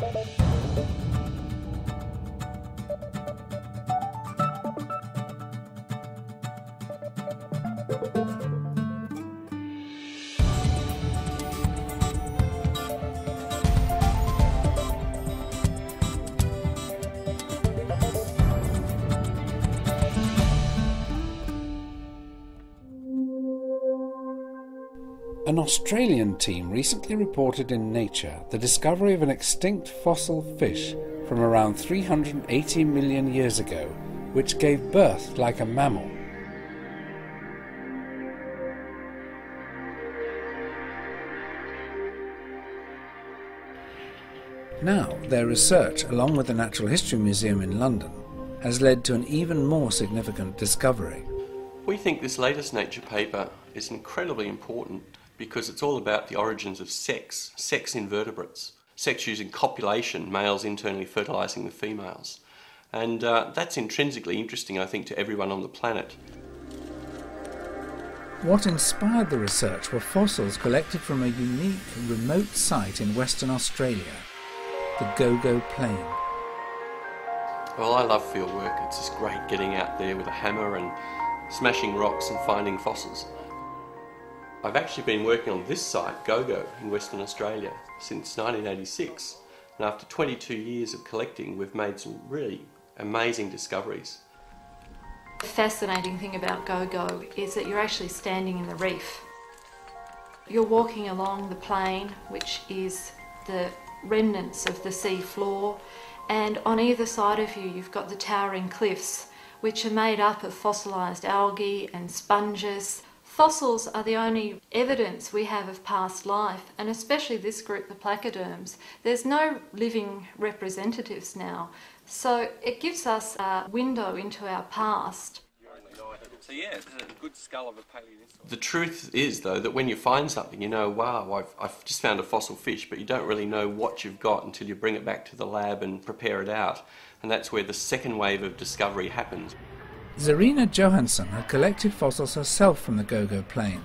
thank you An Australian team recently reported in Nature the discovery of an extinct fossil fish from around 380 million years ago, which gave birth like a mammal. Now, their research, along with the Natural History Museum in London, has led to an even more significant discovery. We think this latest Nature paper is incredibly important because it's all about the origins of sex, sex in vertebrates, sex using copulation, males internally fertilising the females. And uh, that's intrinsically interesting, I think, to everyone on the planet. What inspired the research were fossils collected from a unique, remote site in Western Australia the Gogo Plain. Well, I love field work. It's just great getting out there with a hammer and smashing rocks and finding fossils. I've actually been working on this site, Gogo, in Western Australia, since 1986. And after 22 years of collecting, we've made some really amazing discoveries. The fascinating thing about Gogo is that you're actually standing in the reef. You're walking along the plain, which is the remnants of the sea floor, and on either side of you, you've got the towering cliffs, which are made up of fossilised algae and sponges. Fossils are the only evidence we have of past life, and especially this group the placoderms. There's no living representatives now, so it gives us a window into our past. So yeah, it's a good skull of a paleontologist. The truth is, though, that when you find something, you know, wow, I've, I've just found a fossil fish, but you don't really know what you've got until you bring it back to the lab and prepare it out. And that's where the second wave of discovery happens. Zerina Johanson had collected fossils herself from the Gogo Plain.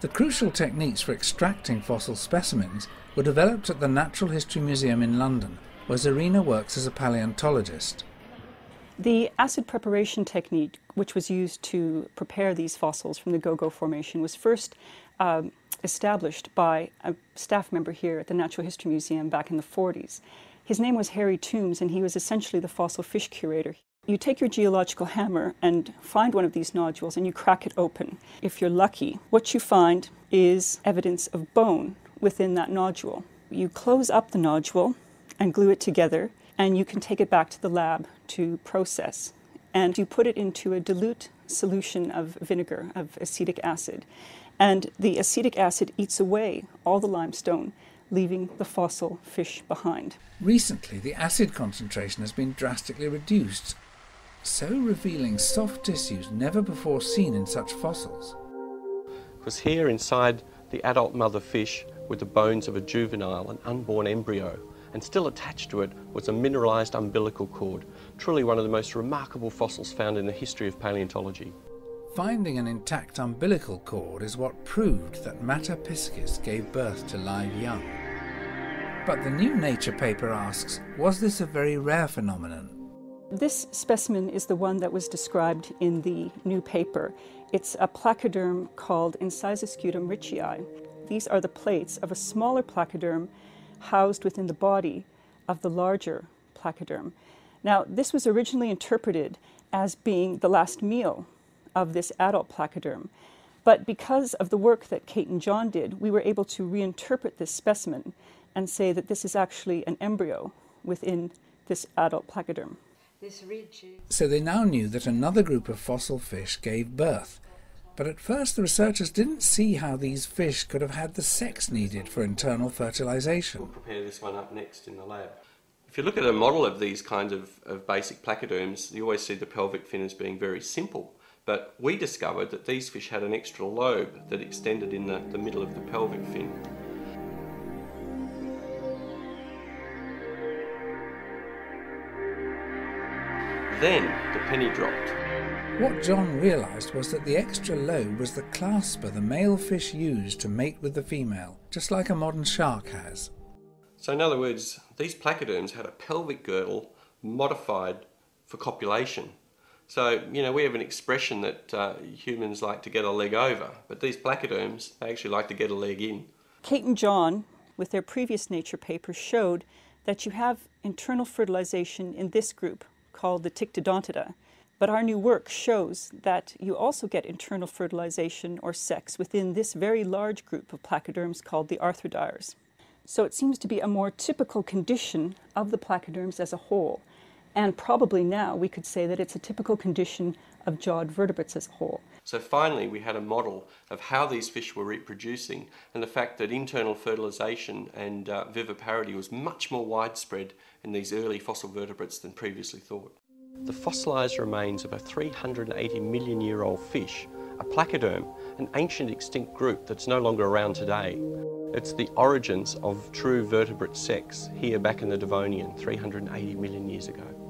The crucial techniques for extracting fossil specimens were developed at the Natural History Museum in London, where Zarina works as a paleontologist. The acid preparation technique, which was used to prepare these fossils from the Gogo Formation, was first um, established by a staff member here at the Natural History Museum back in the 40s. His name was Harry Toombs, and he was essentially the fossil fish curator. You take your geological hammer and find one of these nodules and you crack it open. If you're lucky, what you find is evidence of bone within that nodule. You close up the nodule and glue it together, and you can take it back to the lab to process. And you put it into a dilute solution of vinegar, of acetic acid. And the acetic acid eats away all the limestone, leaving the fossil fish behind. Recently, the acid concentration has been drastically reduced, so revealing soft tissues never before seen in such fossils. Because here inside the adult mother fish were the bones of a juvenile, an unborn embryo, and still attached to it was a mineralised umbilical cord, truly one of the most remarkable fossils found in the history of paleontology. Finding an intact umbilical cord is what proved that Materpiscis gave birth to live young. But the new Nature paper asks, was this a very rare phenomenon? This specimen is the one that was described in the new paper. It's a placoderm called Incisoscutum ritchiei. These are the plates of a smaller placoderm housed within the body of the larger placoderm. Now, this was originally interpreted as being the last meal of this adult placoderm, but because of the work that Kate and John did, we were able to reinterpret this specimen and say that this is actually an embryo within this adult placoderm. So they now knew that another group of fossil fish gave birth, but at first the researchers didn't see how these fish could have had the sex needed for internal fertilization. We'll prepare this one up next in the lab. If you look at a model of these kinds of, of basic placoderms, you always see the pelvic fin as being very simple. But we discovered that these fish had an extra lobe that extended in the, the middle of the pelvic fin. Then the penny dropped. What John realised was that the extra lobe was the clasper the male fish used to mate with the female, just like a modern shark has. So in other words, these placoderms had a pelvic girdle modified for copulation. So, you know, we have an expression that uh, humans like to get a leg over, but these placoderms, they actually like to get a leg in. Kate and John, with their previous Nature papers, showed that you have internal fertilization in this group called the Ptyctodontida. But our new work shows that you also get internal fertilization or sex within this very large group of placoderms called the arthrodires. So it seems to be a more typical condition of the placoderms as a whole. And probably now we could say that it's a typical condition of jawed vertebrates as a whole. So finally, we had a model of how these fish were reproducing and the fact that internal fertilization and uh, viviparity was much more widespread in these early fossil vertebrates than previously thought. The fossilised remains of a 380 million year old fish, a placoderm, an ancient extinct group that's no longer around today. It's the origins of true vertebrate sex here back in the Devonian 380 million years ago.